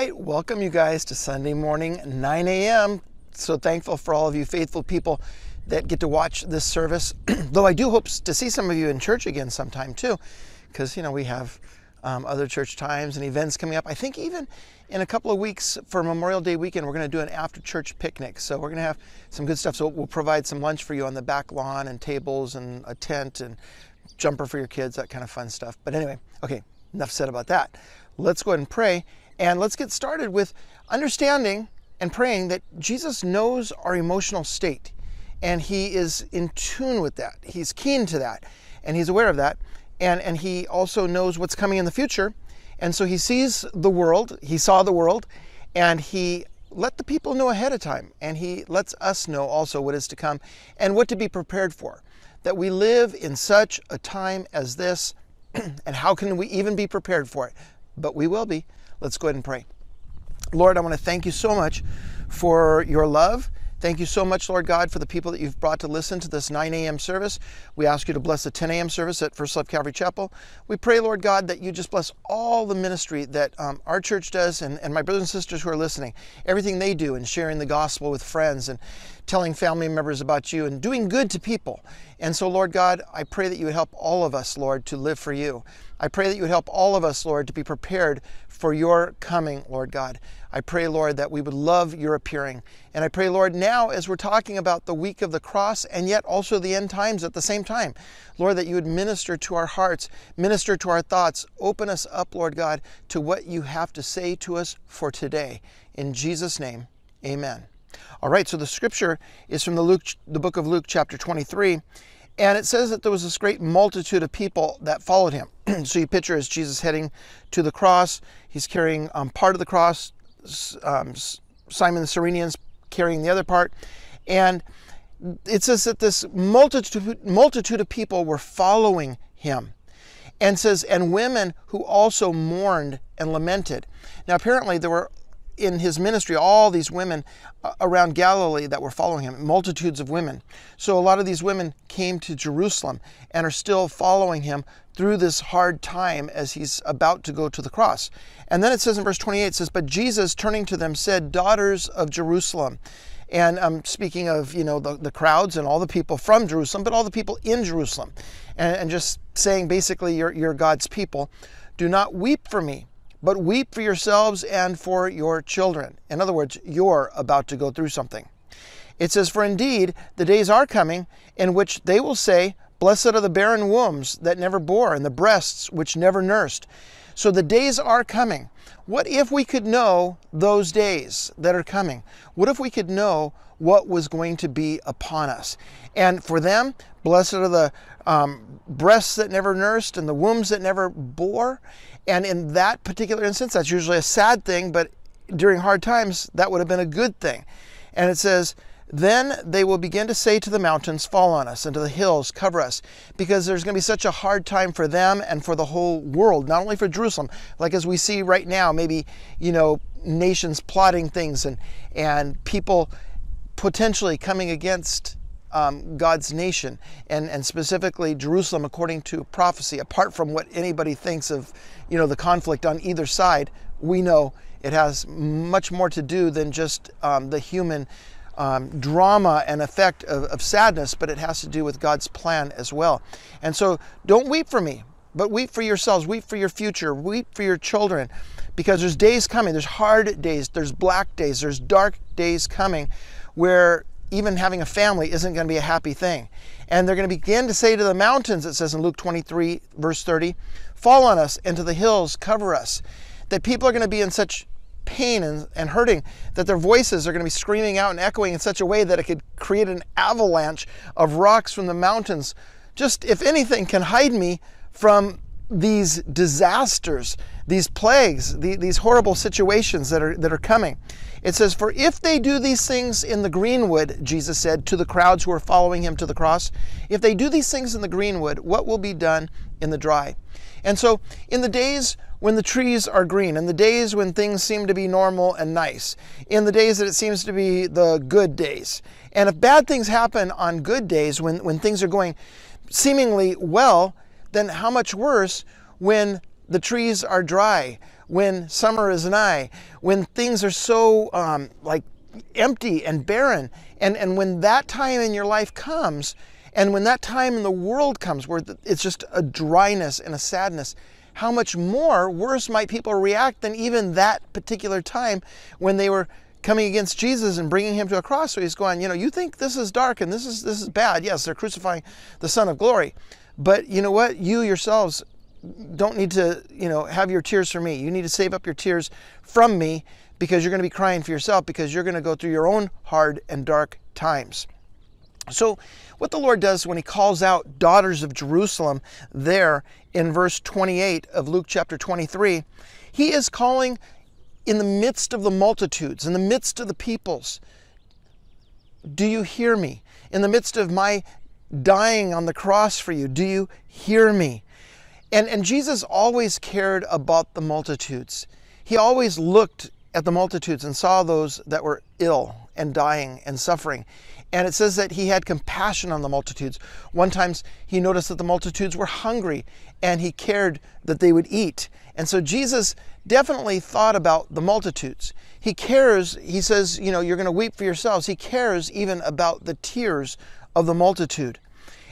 right, welcome you guys to Sunday morning, 9 a.m. So thankful for all of you faithful people that get to watch this service. Though I do hope to see some of you in church again sometime too, because you know we have um, other church times and events coming up. I think even in a couple of weeks for Memorial Day weekend, we're going to do an after church picnic. So we're going to have some good stuff. So we'll provide some lunch for you on the back lawn and tables and a tent and jumper for your kids, that kind of fun stuff. But anyway, okay, enough said about that. Let's go ahead and pray and let's get started with understanding and praying that Jesus knows our emotional state and he is in tune with that. He's keen to that and he's aware of that. And, and he also knows what's coming in the future. And so he sees the world, he saw the world, and he let the people know ahead of time. And he lets us know also what is to come and what to be prepared for. That we live in such a time as this, and how can we even be prepared for it? But we will be. Let's go ahead and pray. Lord, I want to thank you so much for your love. Thank you so much, Lord God, for the people that you've brought to listen to this 9 a.m. service. We ask you to bless the 10 a.m. service at First Love Calvary Chapel. We pray, Lord God, that you just bless all the ministry that um, our church does and, and my brothers and sisters who are listening, everything they do in sharing the gospel with friends and telling family members about you and doing good to people. And so, Lord God, I pray that you would help all of us, Lord, to live for you. I pray that you would help all of us, Lord, to be prepared for your coming, Lord God. I pray, Lord, that we would love your appearing. And I pray, Lord, now as we're talking about the week of the cross and yet also the end times at the same time, Lord, that you would minister to our hearts, minister to our thoughts, open us up, Lord God, to what you have to say to us for today. In Jesus' name, amen. All right, so the scripture is from the Luke, the book of Luke, chapter 23. And it says that there was this great multitude of people that followed him. so you picture as Jesus heading to the cross, he's carrying um, part of the cross, um, Simon the Cyrenian's carrying the other part. And it says that this multitude, multitude of people were following him. And says, and women who also mourned and lamented. Now, apparently, there were in his ministry all these women uh, around Galilee that were following him, multitudes of women. So a lot of these women came to Jerusalem and are still following him through this hard time as he's about to go to the cross. And then it says in verse 28, it says, But Jesus turning to them said, Daughters of Jerusalem. And I'm speaking of, you know, the, the crowds and all the people from Jerusalem, but all the people in Jerusalem. And, and just saying basically, you're, you're God's people. Do not weep for me but weep for yourselves and for your children. In other words, you're about to go through something. It says, For indeed, the days are coming in which they will say, Blessed are the barren wombs that never bore, and the breasts which never nursed. So the days are coming. What if we could know those days that are coming? What if we could know what was going to be upon us? And for them, blessed are the um, breasts that never nursed and the wombs that never bore. And in that particular instance, that's usually a sad thing, but during hard times, that would have been a good thing. And it says, then they will begin to say to the mountains, Fall on us, and to the hills, Cover us, because there's going to be such a hard time for them and for the whole world, not only for Jerusalem, like as we see right now, maybe, you know, nations plotting things and, and people potentially coming against um, God's nation and, and specifically Jerusalem according to prophecy, apart from what anybody thinks of, you know, the conflict on either side, we know it has much more to do than just um, the human um, drama and effect of, of sadness, but it has to do with God's plan as well. And so don't weep for me, but weep for yourselves, weep for your future, weep for your children, because there's days coming, there's hard days, there's black days, there's dark days coming where even having a family isn't going to be a happy thing. And they're going to begin to say to the mountains, it says in Luke 23, verse 30, fall on us, and to the hills, cover us. That people are going to be in such pain and, and hurting that their voices are going to be screaming out and echoing in such a way that it could create an avalanche of rocks from the mountains. Just, if anything, can hide me from these disasters, these plagues, the, these horrible situations that are, that are coming. It says, For if they do these things in the greenwood, Jesus said to the crowds who are following him to the cross, if they do these things in the greenwood, what will be done in the dry? And so, in the days when the trees are green, in the days when things seem to be normal and nice, in the days that it seems to be the good days, and if bad things happen on good days, when, when things are going seemingly well, then how much worse when the trees are dry, when summer is nigh, when things are so um, like empty and barren. And, and when that time in your life comes, and when that time in the world comes where it's just a dryness and a sadness, how much more worse might people react than even that particular time when they were coming against Jesus and bringing him to a cross. So he's going, you know, you think this is dark and this is this is bad. Yes, they're crucifying the Son of Glory. But you know what? You yourselves don't need to, you know, have your tears for me. You need to save up your tears from me because you're going to be crying for yourself because you're going to go through your own hard and dark times. So, what the Lord does when He calls out daughters of Jerusalem there in verse 28 of Luke chapter 23, He is calling in the midst of the multitudes, in the midst of the peoples. Do you hear me? In the midst of my dying on the cross for you, do you hear me? And, and Jesus always cared about the multitudes. He always looked at the multitudes and saw those that were ill and dying and suffering. And it says that he had compassion on the multitudes. One time he noticed that the multitudes were hungry and he cared that they would eat. And so Jesus definitely thought about the multitudes. He cares, he says, you know, you're going to weep for yourselves. He cares even about the tears of the multitude.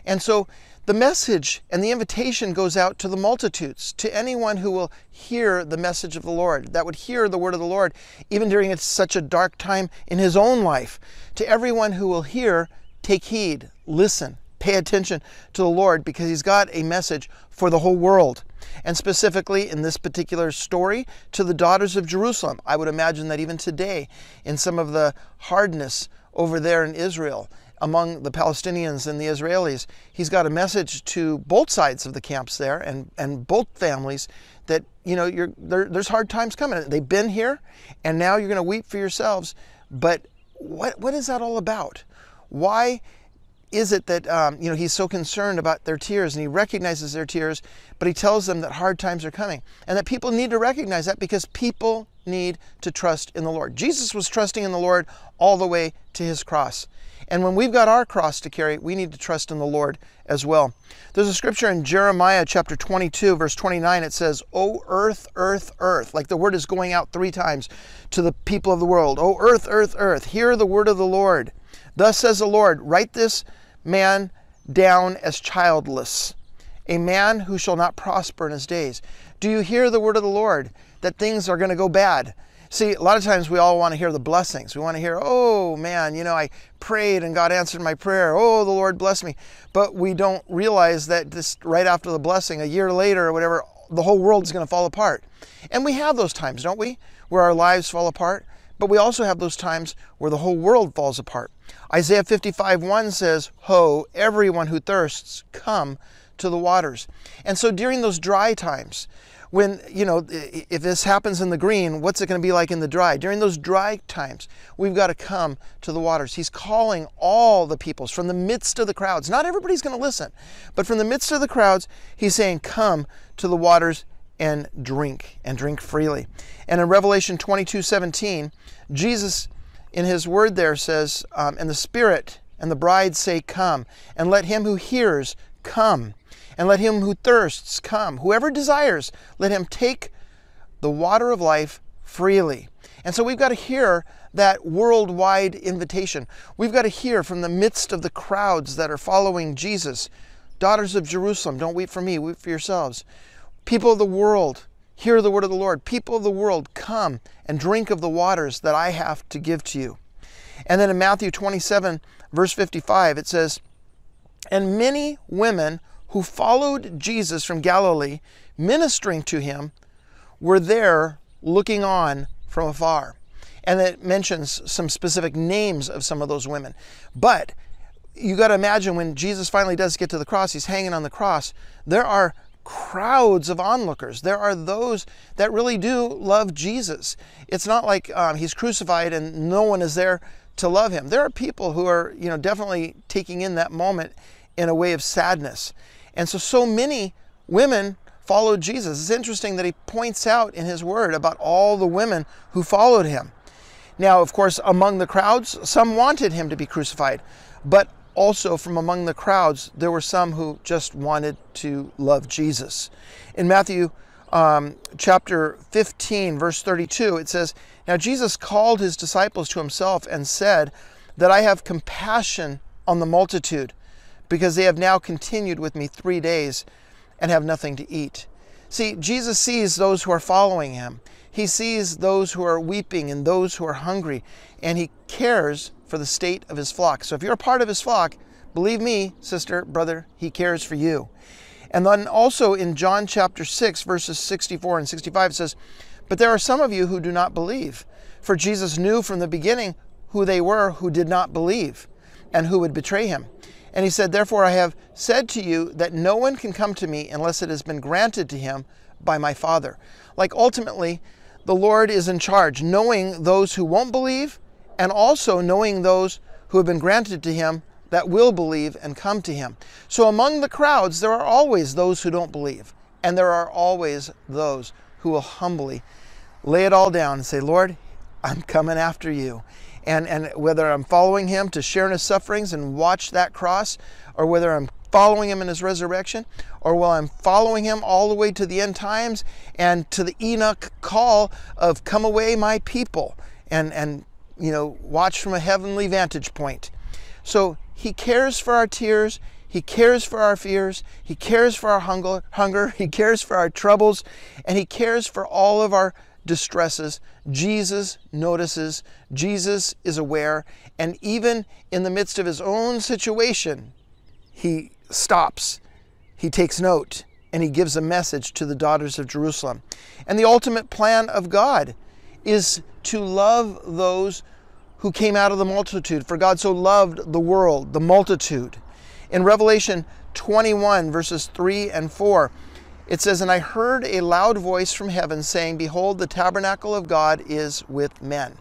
And so the message and the invitation goes out to the multitudes, to anyone who will hear the message of the Lord, that would hear the word of the Lord, even during such a dark time in his own life. To everyone who will hear, take heed, listen, pay attention to the Lord, because he's got a message for the whole world. And specifically in this particular story, to the daughters of Jerusalem. I would imagine that even today, in some of the hardness over there in Israel, among the Palestinians and the Israelis. He's got a message to both sides of the camps there and, and both families that, you know, there, there's hard times coming. They've been here and now you're going to weep for yourselves. But what, what is that all about? Why is it that um, you know he's so concerned about their tears and he recognizes their tears but he tells them that hard times are coming and that people need to recognize that because people need to trust in the lord jesus was trusting in the lord all the way to his cross and when we've got our cross to carry, we need to trust in the Lord as well. There's a scripture in Jeremiah chapter 22, verse 29. It says, O earth, earth, earth. Like the word is going out three times to the people of the world. O earth, earth, earth. Hear the word of the Lord. Thus says the Lord, write this man down as childless, a man who shall not prosper in his days. Do you hear the word of the Lord that things are going to go bad? See, a lot of times we all want to hear the blessings. We want to hear, oh man, you know, I prayed and God answered my prayer. Oh, the Lord blessed me. But we don't realize that just right after the blessing, a year later or whatever, the whole world is going to fall apart. And we have those times, don't we? Where our lives fall apart. But we also have those times where the whole world falls apart. Isaiah 55 1 says, Ho, everyone who thirsts, come to the waters. And so during those dry times, when, you know, if this happens in the green, what's it going to be like in the dry? During those dry times, we've got to come to the waters. He's calling all the peoples from the midst of the crowds. Not everybody's going to listen, but from the midst of the crowds, he's saying, Come to the waters and drink, and drink freely. And in Revelation 22 17, Jesus, in his word there, says, um, And the Spirit and the bride say, Come, and let him who hears come. And let him who thirsts come. Whoever desires, let him take the water of life freely. And so we've got to hear that worldwide invitation. We've got to hear from the midst of the crowds that are following Jesus Daughters of Jerusalem, don't weep for me, weep for yourselves. People of the world, hear the word of the Lord. People of the world, come and drink of the waters that I have to give to you. And then in Matthew 27, verse 55, it says, And many women who followed Jesus from Galilee, ministering to him, were there looking on from afar. And it mentions some specific names of some of those women. But you got to imagine when Jesus finally does get to the cross, he's hanging on the cross, there are crowds of onlookers. There are those that really do love Jesus. It's not like um, he's crucified and no one is there to love him. There are people who are, you know, definitely taking in that moment in a way of sadness. And so, so many women followed Jesus. It's interesting that he points out in his word about all the women who followed him. Now, of course, among the crowds, some wanted him to be crucified, but also from among the crowds, there were some who just wanted to love Jesus. In Matthew um, chapter 15, verse 32, it says, Now Jesus called his disciples to himself and said, That I have compassion on the multitude, because they have now continued with me three days and have nothing to eat. See, Jesus sees those who are following him. He sees those who are weeping and those who are hungry, and he cares for the state of his flock. So if you're a part of his flock, believe me, sister, brother, he cares for you. And then also in John chapter 6, verses 64 and 65, it says, But there are some of you who do not believe. For Jesus knew from the beginning who they were who did not believe and who would betray him. And he said, Therefore I have said to you that no one can come to me unless it has been granted to him by my Father. Like ultimately, the Lord is in charge, knowing those who won't believe and also knowing those who have been granted to him that will believe and come to him. So among the crowds, there are always those who don't believe, and there are always those who will humbly lay it all down and say, Lord, I'm coming after you. And, and whether I'm following him to share in his sufferings and watch that cross, or whether I'm following him in his resurrection, or while I'm following him all the way to the end times and to the Enoch call of come away my people and, and you know, watch from a heavenly vantage point. So he cares for our tears. He cares for our fears. He cares for our hunger, hunger. He cares for our troubles. And He cares for all of our distresses. Jesus notices. Jesus is aware. And even in the midst of His own situation, He stops. He takes note and He gives a message to the daughters of Jerusalem. And the ultimate plan of God is to love those who came out of the multitude. For God so loved the world, the multitude. In Revelation 21, verses 3 and 4, it says, And I heard a loud voice from heaven saying, Behold, the tabernacle of God is with men,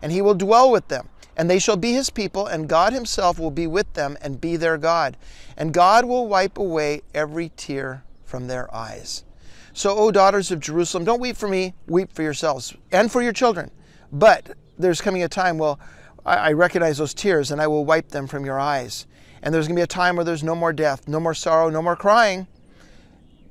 and he will dwell with them. And they shall be his people, and God himself will be with them and be their God. And God will wipe away every tear from their eyes. So, O daughters of Jerusalem, don't weep for me, weep for yourselves and for your children. But there's coming a time, well, I, recognize those tears and I will wipe them from your eyes. And there's going to be a time where there's no more death, no more sorrow, no more crying,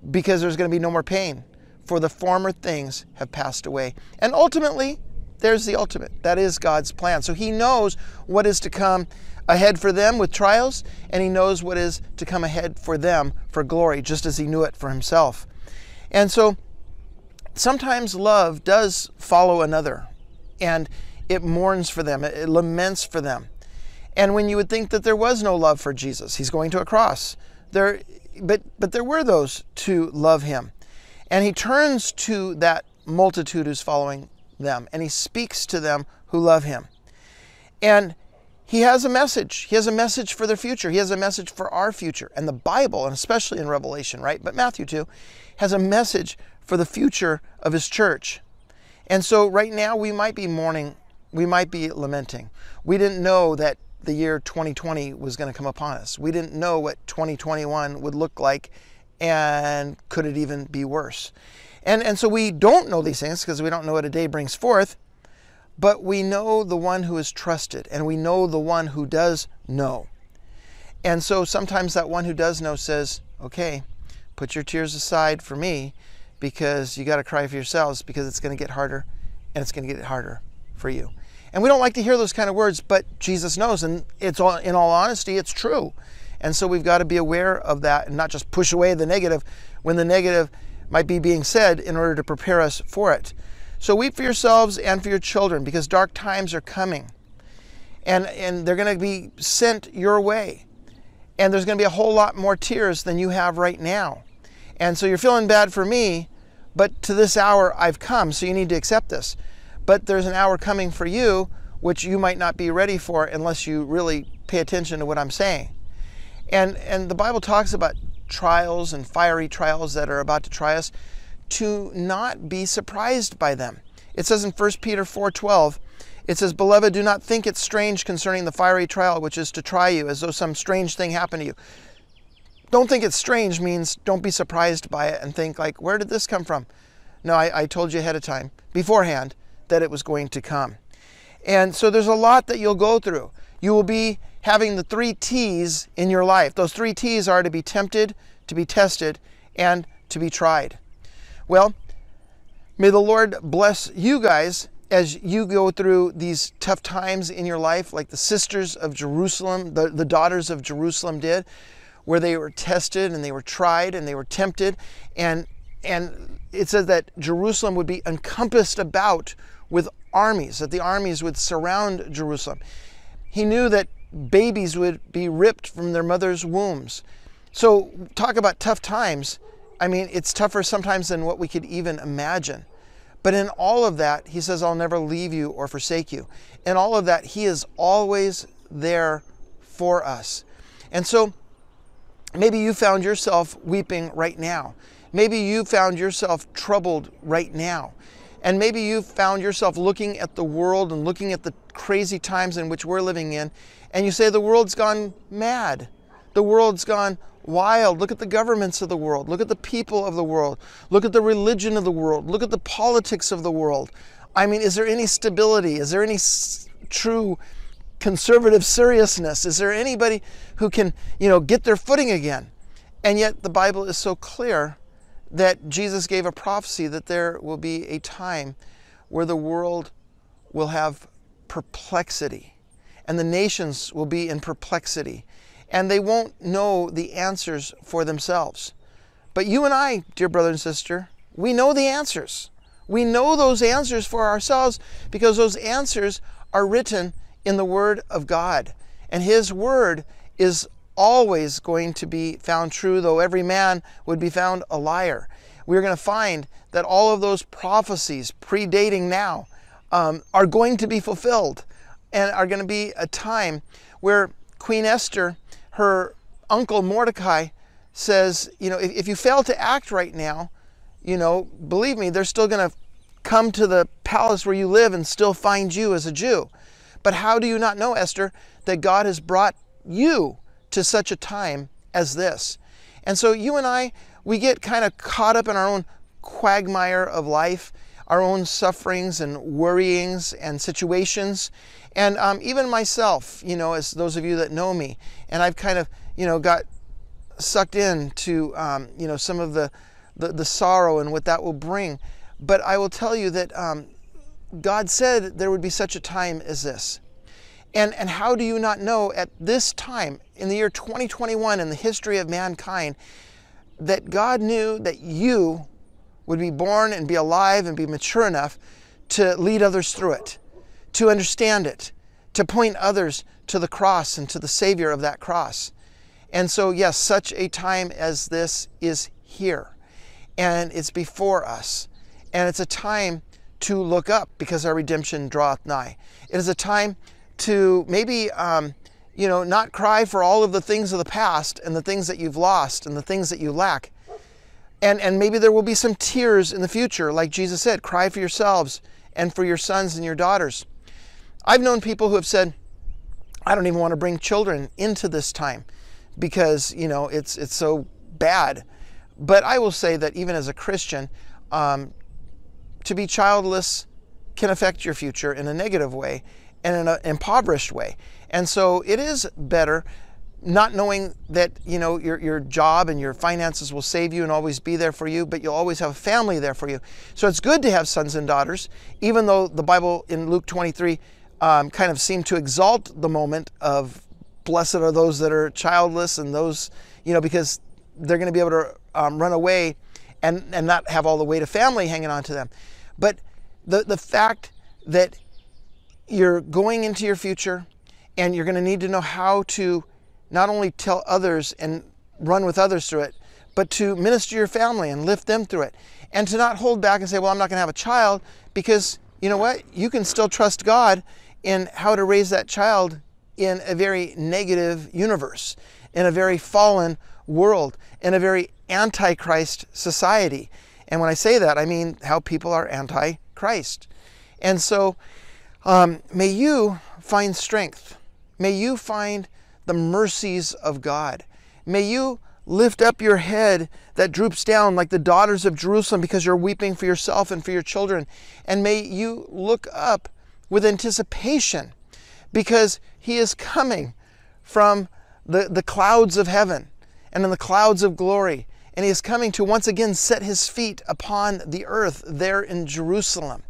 because there's going to be no more pain. For the former things have passed away. And ultimately, there's the ultimate. That is God's plan. So He knows what is to come ahead for them with trials, and He knows what is to come ahead for them for glory, just as He knew it for Himself. And so sometimes love does follow another. And it mourns for them, it, laments for them. And when you would think that there was no love for Jesus, he's going to a cross. There, but, but there were those to love him. And he turns to that multitude who's following them and he speaks to them who love him. And he has a message. He has a message for their future. He has a message for our future. And the Bible, and especially in Revelation, right? But Matthew too, has a message for the future of his church. And so right now we might be mourning we might be lamenting. We didn't know that the year 2020 was going to come upon us. We didn't know what 2021 would look like and could it even be worse. And, and so we don't know these things because we don't know what a day brings forth, but we know the one who is trusted and we know the one who does know. And so sometimes that one who does know says, okay, put your tears aside for me because you got to cry for yourselves because it's going to get harder and it's going to get harder for you. And we don't like to hear those kind of words, but Jesus knows, and it's all, in all honesty, it's true. And so we've got to be aware of that and not just push away the negative when the negative might be being said in order to prepare us for it. So weep for yourselves and for your children because dark times are coming. And, and they're going to be sent your way. And there's going to be a whole lot more tears than you have right now. And so you're feeling bad for me, but to this hour I've come, so you need to accept this but there's an hour coming for you which you might not be ready for unless you really pay attention to what I'm saying. And and the Bible talks about trials and fiery trials that are about to try us to not be surprised by them. It says in 1 Peter 4:12, it says, "Beloved, do not think it strange concerning the fiery trial which is to try you as though some strange thing happened to you." Don't think it's strange means don't be surprised by it and think like, "Where did this come from?" No, I, I told you ahead of time, beforehand, that it was going to come. And so there's a lot that you'll go through. You will be having the three T's in your life. Those three T's are to be tempted, to be tested, and to be tried. Well, may the Lord bless you guys as you go through these tough times in your life, like the sisters of Jerusalem, the, the daughters of Jerusalem did, where they were tested and they were tried and they were tempted. And, and it says that Jerusalem would be encompassed about with armies, that the armies would surround Jerusalem. He knew that babies would be ripped from their mother's wombs. So, talk about tough times. I mean, it's tougher sometimes than what we could even imagine. But in all of that, he says, I'll never leave you or forsake you. In all of that, he is always there for us. And so maybe you found yourself weeping right now. Maybe you found yourself troubled right now. And maybe you've found yourself looking at the world and looking at the crazy times in which we're living in, and you say, The world's gone mad. The world's gone wild. Look at the governments of the world. Look at the people of the world. Look at the religion of the world. Look at the politics of the world. I mean, is there any stability? Is there any s- true conservative seriousness? Is there anybody who can, you know, get their footing again? And yet the Bible is so clear that Jesus gave a prophecy that there will be a time where the world will have perplexity and the nations will be in perplexity and they won't know the answers for themselves. But you and I, dear brother and sister, we know the answers. We know those answers for ourselves because those answers are written in the Word of God. And His Word is always going to be found true, though every man would be found a liar. We're going to find that all of those prophecies predating now um, are going to be fulfilled and are going to be a time where Queen Esther her uncle Mordecai says, you know, if, if you fail to act right now, you know, believe me, they're still going to come to the palace where you live and still find you as a Jew. But how do you not know, Esther, that God has brought you to such a time as this? And so you and I, we get kind of caught up in our own quagmire of life, our own sufferings and worryings and situations. And um, even myself, you know, as those of you that know me, and I've kind of, you know, got sucked into, um, you know, some of the, the, the, sorrow and what that will bring. But I will tell you that um, God said there would be such a time as this. And, and how do you not know at this time, in the year 2021, in the history of mankind, that God knew that you would be born and be alive and be mature enough to lead others through it? to understand it, to point others to the cross and to the Savior of that cross. And so, yes, such a time as this is here, and it's before us, and it's a time to look up because our redemption draweth nigh. It is a time to maybe, um, you know, not cry for all of the things of the past and the things that you've lost and the things that you lack. And, and maybe there will be some tears in the future, like Jesus said, cry for yourselves and for your sons and your daughters. I've known people who have said, I don't even want to bring children into this time because, you know, it's, it's so bad. But I will say that even as a Christian, um, to be childless can affect your future in a negative way in an impoverished way. And so it is better not knowing that you know your, your job and your finances will save you and always be there for you but you'll always have a family there for you so it's good to have sons and daughters even though the bible in luke 23 um, kind of seemed to exalt the moment of blessed are those that are childless and those, you know, because they're going to be able to um, run away and, and not have all the weight of family hanging on to them. But the, the fact that you're going into your future and you're going to need to know how to not only tell others and run with others through it, but to minister your family and lift them through it. And to not hold back and say, well, I'm not going to have a child because you know what? You can still trust God in how to raise that child in a very negative universe, in a very fallen world, in a very antichrist society. And when I say that, I mean how people are anti Christ. And so, um, may you find strength. May you find the mercies of God. May you lift up your head that droops down like the daughters of Jerusalem because you're weeping for yourself and for your children. And may you look up with anticipation because he is coming from the, the clouds of heaven and in the clouds of glory and he is coming to once again set his feet upon the earth there in Jerusalem.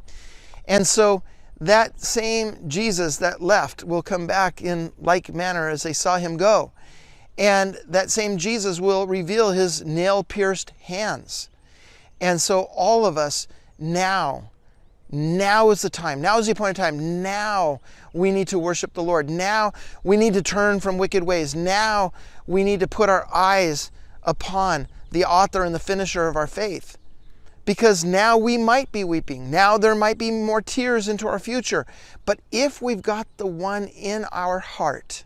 And so that same Jesus that left will come back in like manner as they saw him go. And that same Jesus will reveal his nail pierced hands. And so all of us now, now is the time. Now is the appointed time. Now we need to worship the Lord. Now we need to turn from wicked ways. Now we need to put our eyes upon the author and the finisher of our faith. Because now we might be weeping. Now there might be more tears into our future. But if we've got the one in our heart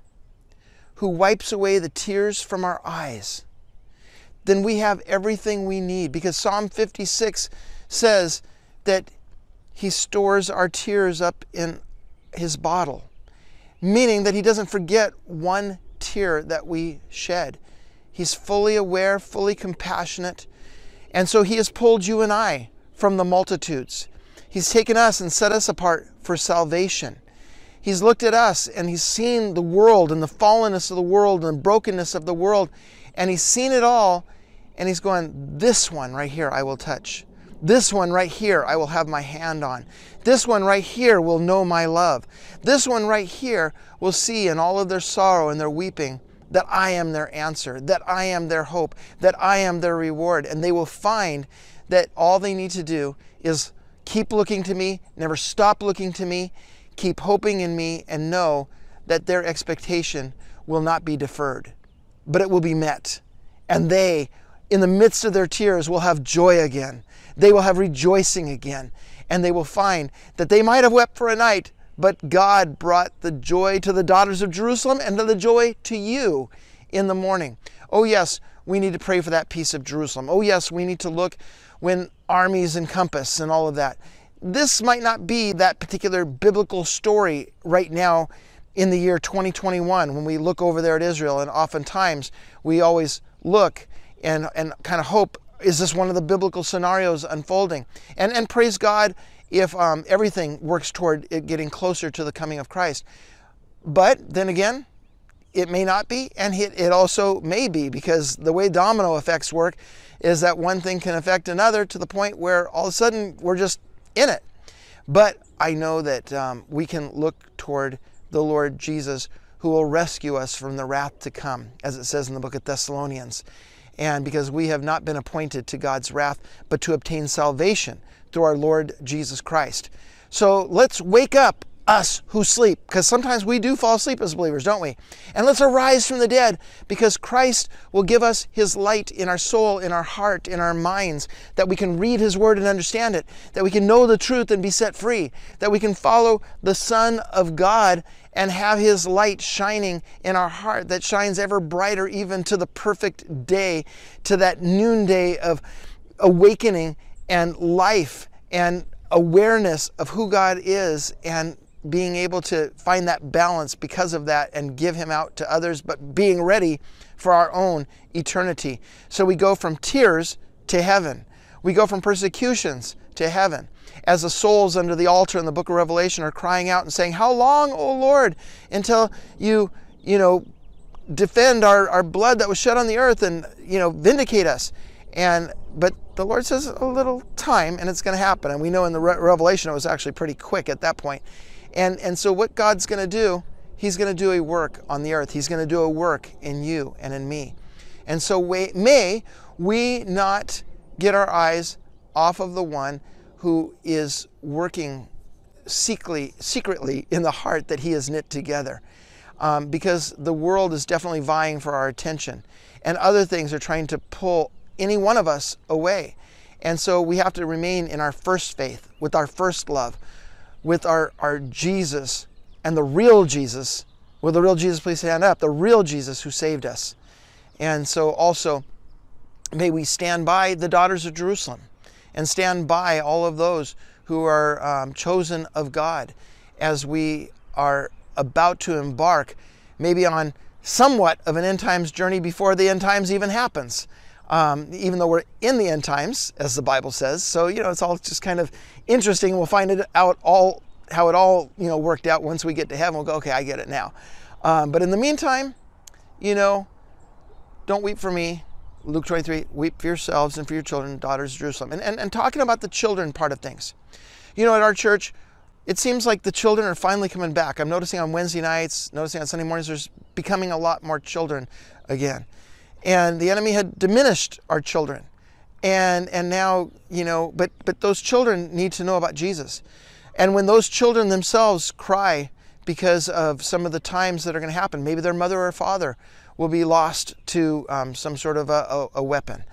who wipes away the tears from our eyes, then we have everything we need. Because Psalm 56 says that he stores our tears up in his bottle, meaning that he doesn't forget one tear that we shed. He's fully aware, fully compassionate. And so he has pulled you and I from the multitudes. He's taken us and set us apart for salvation. He's looked at us and he's seen the world and the fallenness of the world and the brokenness of the world. And he's seen it all. And he's going, This one right here I will touch. This one right here I will have my hand on. This one right here will know my love. This one right here will see in all of their sorrow and their weeping that I am their answer, that I am their hope, that I am their reward. And they will find that all they need to do is keep looking to me, never stop looking to me, keep hoping in me, and know that their expectation will not be deferred, but it will be met. And they, in the midst of their tears, will have joy again. They will have rejoicing again. And they will find that they might have wept for a night, but God brought the joy to the daughters of Jerusalem and the joy to you in the morning. Oh, yes, we need to pray for that peace of Jerusalem. Oh, yes, we need to look when armies encompass and all of that. This might not be that particular biblical story right now in the year 2021 when we look over there at Israel, and oftentimes we always look and, and kind of hope is this one of the biblical scenarios unfolding? And, and praise God if um, everything works toward it getting closer to the coming of Christ. But then again, it may not be, and it, it also may be, because the way domino effects work is that one thing can affect another to the point where all of a sudden we're just in it. But I know that um, we can look toward the Lord Jesus who will rescue us from the wrath to come, as it says in the book of Thessalonians. And because we have not been appointed to God's wrath, but to obtain salvation through our Lord Jesus Christ. So let's wake up, us who sleep, because sometimes we do fall asleep as believers, don't we? And let's arise from the dead, because Christ will give us His light in our soul, in our heart, in our minds, that we can read His Word and understand it, that we can know the truth and be set free, that we can follow the Son of God and have His light shining in our heart that shines ever brighter, even to the perfect day, to that noonday of awakening and life and awareness of who God is and being able to find that balance because of that and give Him out to others, but being ready for our own eternity. So we go from tears to heaven. We go from persecutions to heaven. As the souls under the altar in the book of Revelation are crying out and saying, How long, O Lord, until you, you know, defend our, our blood that was shed on the earth and, you know, vindicate us? And but the Lord says a little time and it's going to happen. And we know in the Re- Revelation it was actually pretty quick at that point. And, and so, what God's going to do, He's going to do a work on the earth. He's going to do a work in you and in me. And so, we, may we not get our eyes off of the one who is working secretly, secretly in the heart that He has knit together. Um, because the world is definitely vying for our attention, and other things are trying to pull any one of us away. And so we have to remain in our first faith, with our first love, with our, our Jesus and the real Jesus. Will the real Jesus please stand up? The real Jesus who saved us. And so also, may we stand by the daughters of Jerusalem and stand by all of those who are um, chosen of God as we are about to embark maybe on somewhat of an end times journey before the end times even happens um, even though we're in the end times, as the Bible says. So, you know, it's all just kind of interesting. We'll find it out all how it all, you know, worked out once we get to heaven. We'll go, okay, I get it now. Um, but in the meantime, you know, don't weep for me, Luke 23, weep for yourselves and for your children, daughters of Jerusalem. And, and, and talking about the children part of things. You know, at our church, it seems like the children are finally coming back. I'm noticing on Wednesday nights, noticing on Sunday mornings, there's becoming a lot more children again. And the enemy had diminished our children. And, and now, you know, but, but those children need to know about Jesus. And when those children themselves cry because of some of the times that are going to happen, maybe their mother or father will be lost to um, some sort of a, a, a weapon.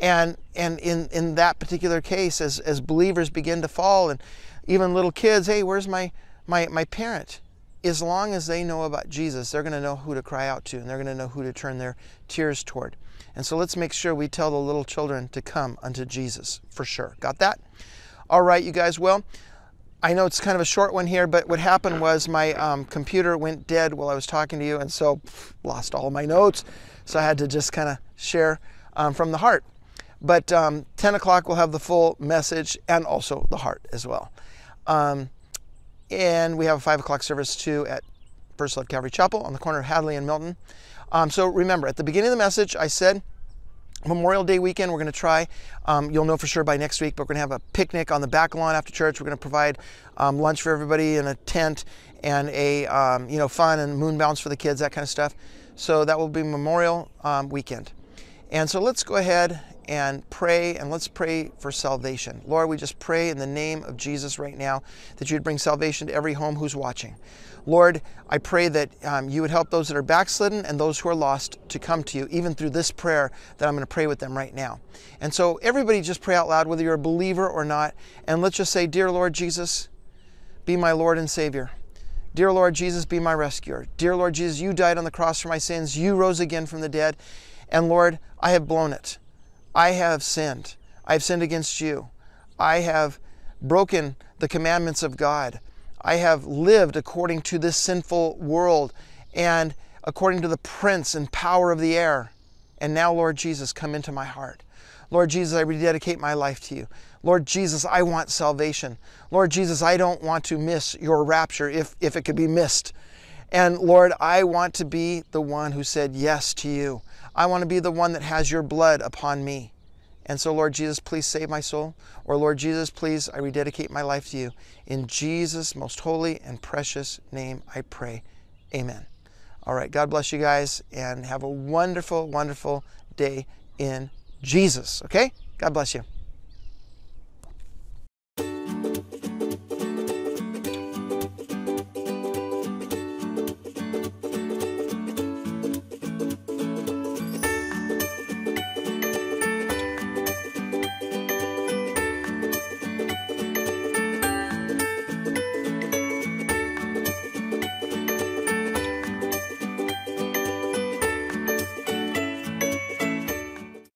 And, and in, in that particular case, as, as believers begin to fall, and even little kids, hey, where's my, my, my parent? As long as they know about Jesus, they're going to know who to cry out to and they're going to know who to turn their tears toward. And so let's make sure we tell the little children to come unto Jesus for sure. Got that? All right, you guys. Well, I know it's kind of a short one here, but what happened was my um, computer went dead while I was talking to you, and so lost all my notes. So I had to just kind of share um, from the heart. But um, 10 o'clock we'll have the full message and also the heart as well. Um, and we have a 5 o'clock service too at First Love Calvary Chapel on the corner of Hadley and Milton. Um, so remember, at the beginning of the message, I said Memorial Day weekend, we're going to try. Um, you'll know for sure by next week, but we're going to have a picnic on the back lawn after church. We're going to provide um, lunch for everybody in a tent and a um, you know fun and moon bounce for the kids, that kind of stuff. So that will be Memorial um, weekend. And so let's go ahead and pray and let's pray for salvation. Lord, we just pray in the name of Jesus right now that you'd bring salvation to every home who's watching. Lord, I pray that um, you would help those that are backslidden and those who are lost to come to you, even through this prayer that I'm going to pray with them right now. And so, everybody just pray out loud, whether you're a believer or not, and let's just say, Dear Lord Jesus, be my Lord and Savior. Dear Lord Jesus, be my rescuer. Dear Lord Jesus, you died on the cross for my sins. You rose again from the dead. And Lord, I have blown it. I have sinned. I have sinned against you. I have broken the commandments of God. I have lived according to this sinful world and according to the prince and power of the air. And now, Lord Jesus, come into my heart. Lord Jesus, I rededicate my life to you. Lord Jesus, I want salvation. Lord Jesus, I don't want to miss your rapture if, if it could be missed. And Lord, I want to be the one who said yes to you. I want to be the one that has your blood upon me. And so, Lord Jesus, please save my soul. Or, Lord Jesus, please, I rededicate my life to you. In Jesus' most holy and precious name, I pray. Amen. All right, God bless you guys and have a wonderful, wonderful day in Jesus. Okay? God bless you.